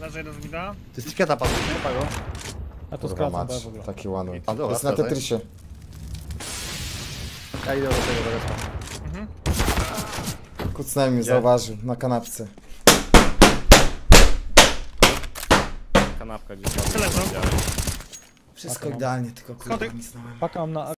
Leży jeden z mida. To jest tiketa padł, nie pago? A to Kurwa skracam mać, w ogóle. taki one. A dobra, Jest na wracaj. Tetrisie. Ja idę do tego, do respa. Mhm. Kucnęli mnie, zauważył, na kanapce. Kanapka gdzieś. Tyle co? Wszystko idealnie, tylko kurwa Schody. nic na Paka na